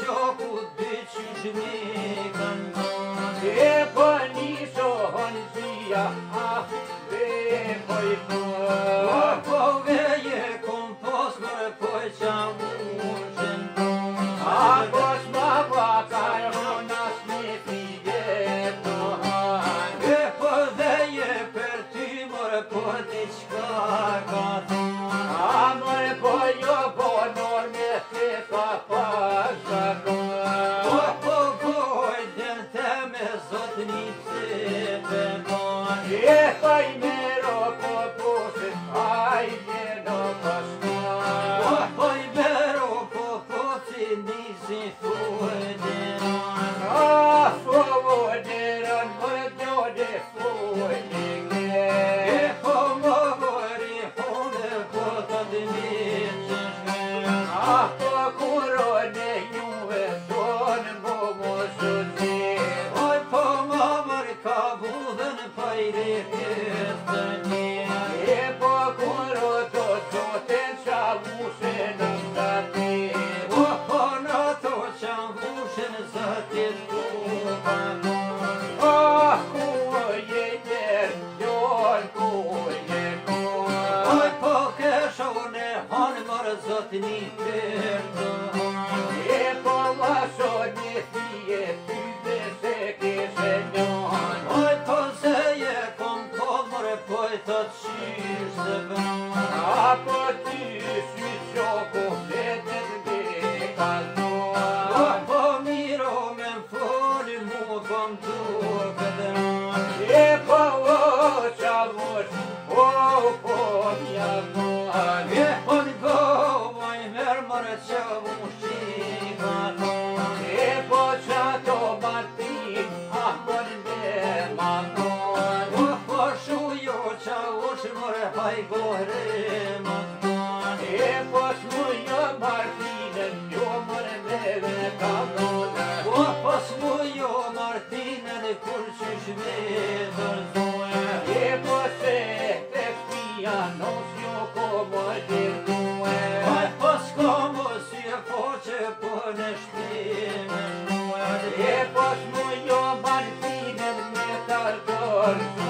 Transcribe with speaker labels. Speaker 1: Jo Kështë që këtë dhe qështë një kanon Dhe po një shonë si ja ah, po i Një tërë të në E po më shod një pije Pyjtë me shëkë e shënë Pojtë po seje Kom të dhëmëre Pojtë të të përë A po qysë Që që ku përë Një të të një të në Po më shod një pije Po më shod një të në Po E po o të në haj gore më të manë E pos mu jo jo me dhe ka dole O jo martinën, kur që shme dërzoj E pos e të fia, nos jo ko po të pos ko më po që jo me tërë